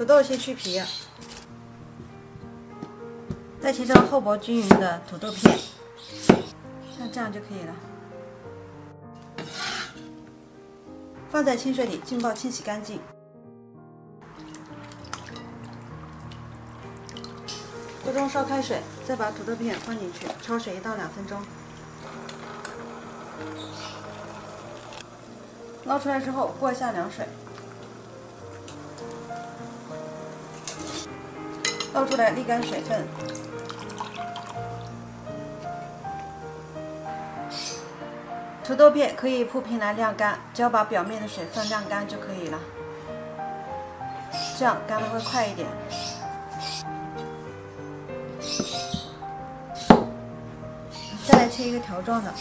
土豆先去皮，再切成厚薄均匀的土豆片，像这样就可以了。放在清水里浸泡清洗干净。锅中烧开水，再把土豆片放进去，焯水一到两分钟。捞出来之后，过一下凉水。倒出来沥干水分。土豆片可以铺平来晾干，只要把表面的水分晾干就可以了。这样干的会快一点。再来切一个条状的。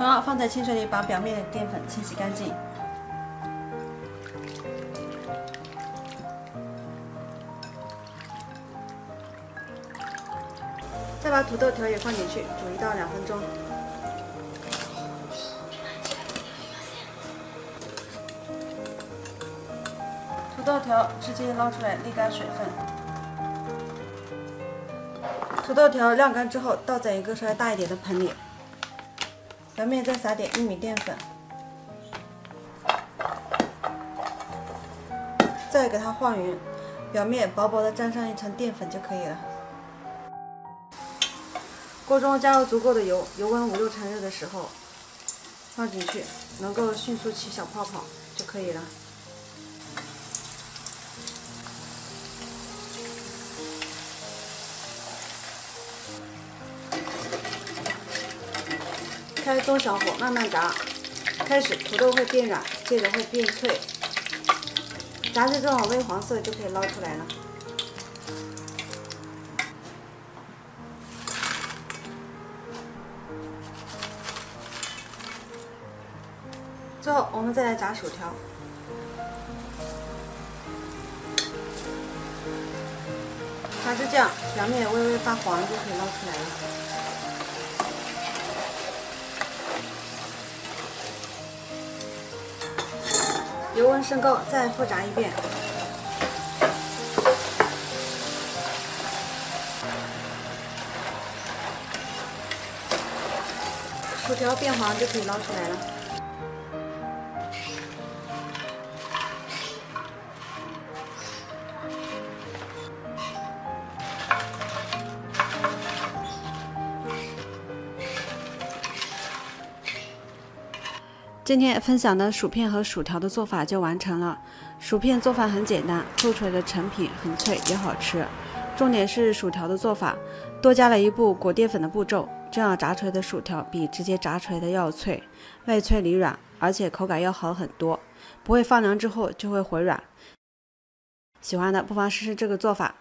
同样放在清水里，把表面的淀粉清洗干净。再把土豆条也放进去，煮一到两分钟。土豆条直接捞出来沥干水分。土豆条晾干之后，倒在一个稍微大一点的盆里。表面再撒点玉米淀粉，再给它晃匀，表面薄薄的沾上一层淀粉就可以了。锅中加入足够的油，油温五六成热的时候放进去，能够迅速起小泡泡就可以了。开中小火慢慢炸，开始土豆会变软，接着会变脆，炸至这种微黄色就可以捞出来了。最后我们再来炸薯条，炸至这样，表面微微发黄就可以捞出来了。油温升高，再复炸一遍。薯条变黄就可以捞出来了。今天分享的薯片和薯条的做法就完成了。薯片做法很简单，做出来的成品很脆也好吃。重点是薯条的做法，多加了一步裹淀粉的步骤，这样炸出来的薯条比直接炸出来的要脆，外脆里软，而且口感要好很多，不会放凉之后就会回软。喜欢的不妨试试这个做法。